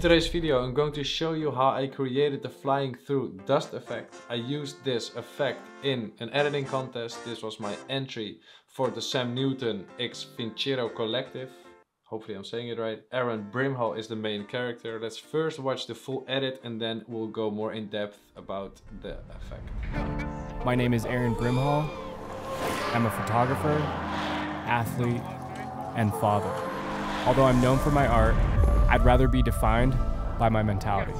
In today's video I'm going to show you how I created the flying through dust effect. I used this effect in an editing contest. This was my entry for the Sam Newton X Vincero Collective. Hopefully I'm saying it right. Aaron Brimhall is the main character. Let's first watch the full edit and then we'll go more in depth about the effect. My name is Aaron Brimhall. I'm a photographer, athlete, and father. Although I'm known for my art, I'd rather be defined by my mentality.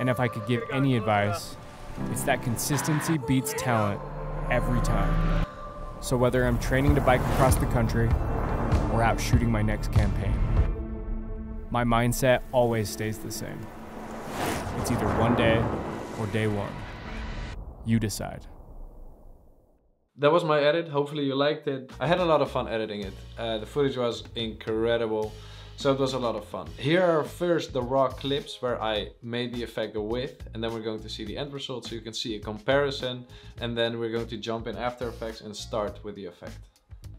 And if I could give any advice, it's that consistency beats talent every time. So whether I'm training to bike across the country or out shooting my next campaign, my mindset always stays the same. It's either one day or day one. You decide. That was my edit. Hopefully you liked it. I had a lot of fun editing it. Uh, the footage was incredible. So it was a lot of fun. Here are first the raw clips where I made the effect with and then we're going to see the end result so you can see a comparison and then we're going to jump in After Effects and start with the effect.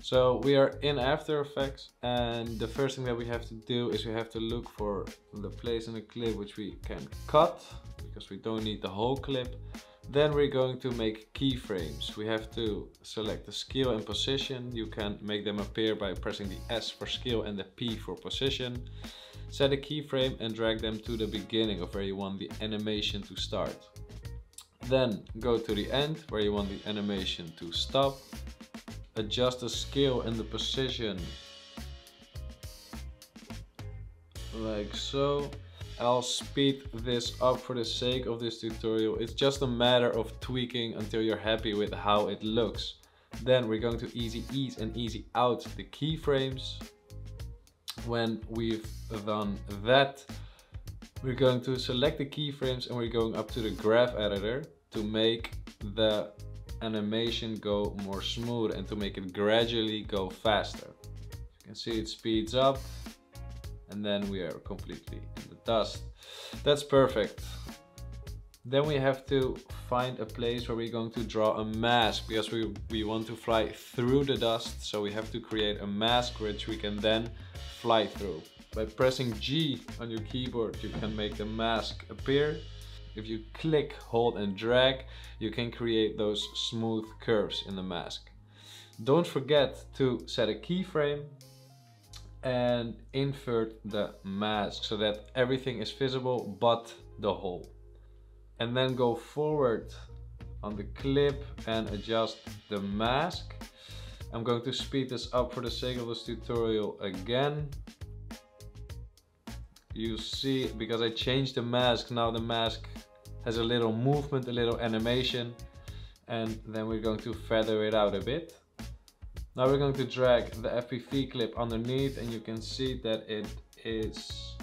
So we are in After Effects and the first thing that we have to do is we have to look for the place in the clip which we can cut because we don't need the whole clip then we're going to make keyframes. We have to select the scale and position. You can make them appear by pressing the S for scale and the P for position. Set a keyframe and drag them to the beginning of where you want the animation to start. Then go to the end where you want the animation to stop. Adjust the scale and the position like so I'll speed this up for the sake of this tutorial. It's just a matter of tweaking until you're happy with how it looks. Then we're going to easy ease and easy out the keyframes. When we've done that, we're going to select the keyframes and we're going up to the graph editor to make the animation go more smooth and to make it gradually go faster. You can see it speeds up and then we are completely in the dust. That's perfect. Then we have to find a place where we're going to draw a mask because we, we want to fly through the dust. So we have to create a mask which we can then fly through. By pressing G on your keyboard, you can make the mask appear. If you click, hold and drag, you can create those smooth curves in the mask. Don't forget to set a keyframe and invert the mask so that everything is visible but the hole. And then go forward on the clip and adjust the mask. I'm going to speed this up for the sake of this tutorial again. You see, because I changed the mask, now the mask has a little movement, a little animation. And then we're going to feather it out a bit. Now we're going to drag the FPV clip underneath and you can see that it is,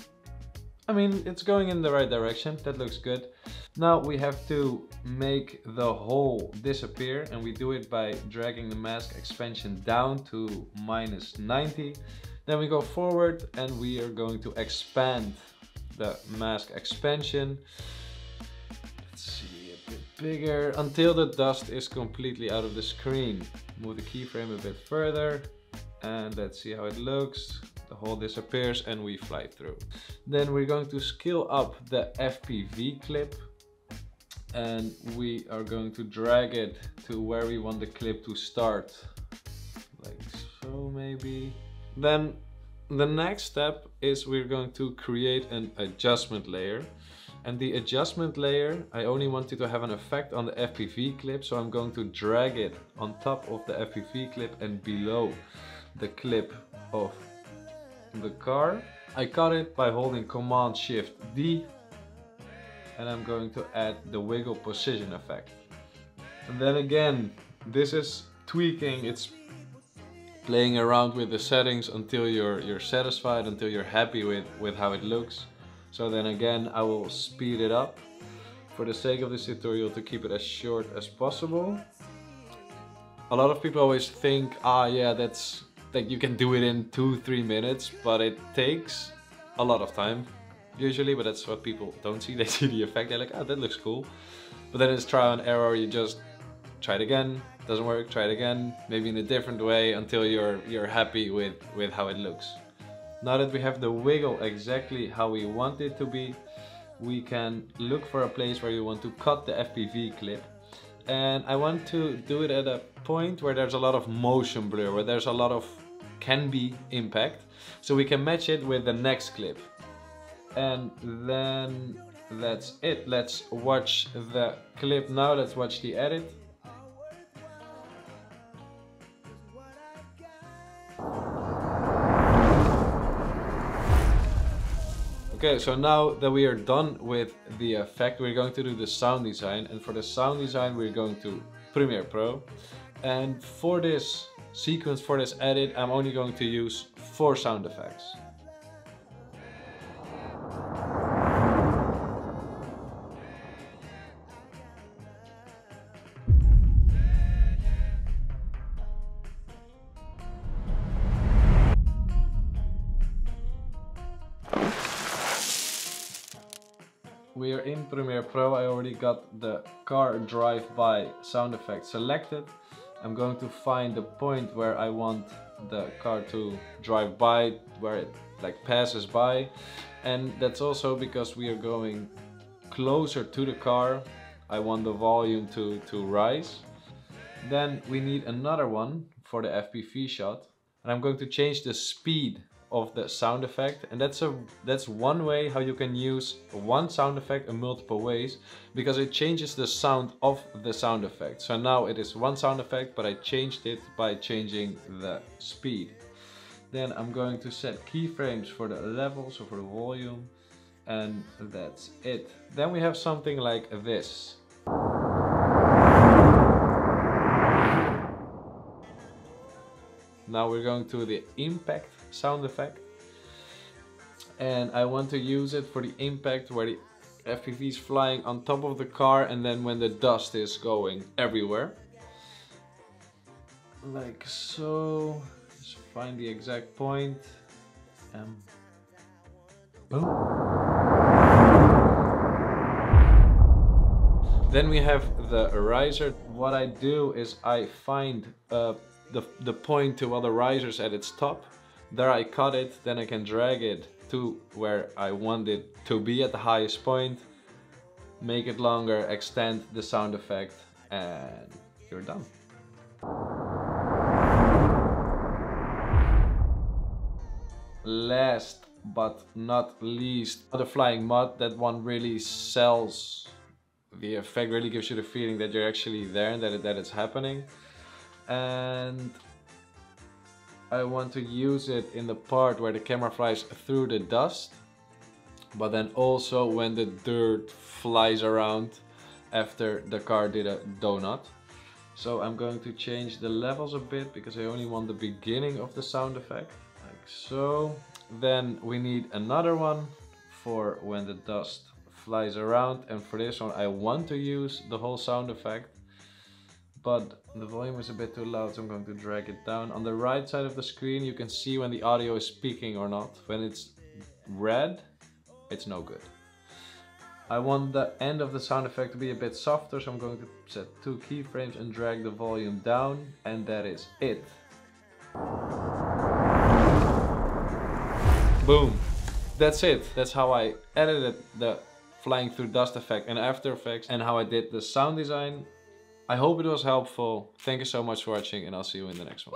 I mean, it's going in the right direction. That looks good. Now we have to make the hole disappear and we do it by dragging the mask expansion down to minus 90. Then we go forward and we are going to expand the mask expansion. Let's see, bigger until the dust is completely out of the screen move the keyframe a bit further and let's see how it looks. The hole disappears and we fly through. Then we're going to scale up the FPV clip and we are going to drag it to where we want the clip to start. Like so maybe. Then the next step is we're going to create an adjustment layer. And the adjustment layer, I only wanted to have an effect on the FPV clip, so I'm going to drag it on top of the FPV clip and below the clip of the car. I cut it by holding Command Shift D and I'm going to add the wiggle position effect. And then again, this is tweaking, it's playing around with the settings until you're, you're satisfied, until you're happy with, with how it looks. So then again, I will speed it up for the sake of this tutorial to keep it as short as possible. A lot of people always think, ah yeah, that's that you can do it in two, three minutes, but it takes a lot of time usually, but that's what people don't see. They see the effect, they're like, oh, that looks cool. But then it's trial and error, you just try it again, doesn't work, try it again, maybe in a different way until you're you're happy with, with how it looks. Now that we have the wiggle exactly how we want it to be, we can look for a place where you want to cut the FPV clip. And I want to do it at a point where there's a lot of motion blur, where there's a lot of can be impact. So we can match it with the next clip. And then that's it. Let's watch the clip now. Let's watch the edit. Okay, so now that we are done with the effect, we're going to do the sound design. And for the sound design, we're going to Premiere Pro. And for this sequence, for this edit, I'm only going to use four sound effects. We are in Premiere Pro. I already got the car drive-by sound effect selected. I'm going to find the point where I want the car to drive by, where it like passes by. And that's also because we are going closer to the car. I want the volume to, to rise. Then we need another one for the FPV shot. And I'm going to change the speed of the sound effect and that's a that's one way how you can use one sound effect in multiple ways because it changes the sound of the sound effect. So now it is one sound effect but I changed it by changing the speed. Then I'm going to set keyframes for the level so for the volume and that's it. Then we have something like this. Now we're going to the impact sound effect. And I want to use it for the impact where the FPV is flying on top of the car and then when the dust is going everywhere. Like so. Just find the exact point. Um, boom. Then we have the riser. What I do is I find uh, the, the point to the risers at its top. There I cut it, then I can drag it to where I want it to be at the highest point, make it longer, extend the sound effect, and you're done. Last but not least, the flying mud, that one really sells the effect, really gives you the feeling that you're actually there and that, it, that it's happening and I want to use it in the part where the camera flies through the dust but then also when the dirt flies around after the car did a donut. So I'm going to change the levels a bit because I only want the beginning of the sound effect, like so. Then we need another one for when the dust flies around and for this one I want to use the whole sound effect but the volume is a bit too loud so I'm going to drag it down. On the right side of the screen you can see when the audio is speaking or not. When it's red, it's no good. I want the end of the sound effect to be a bit softer so I'm going to set two keyframes and drag the volume down and that is it. Boom. That's it. That's how I edited the flying through dust effect in After Effects and how I did the sound design I hope it was helpful. Thank you so much for watching and I'll see you in the next one.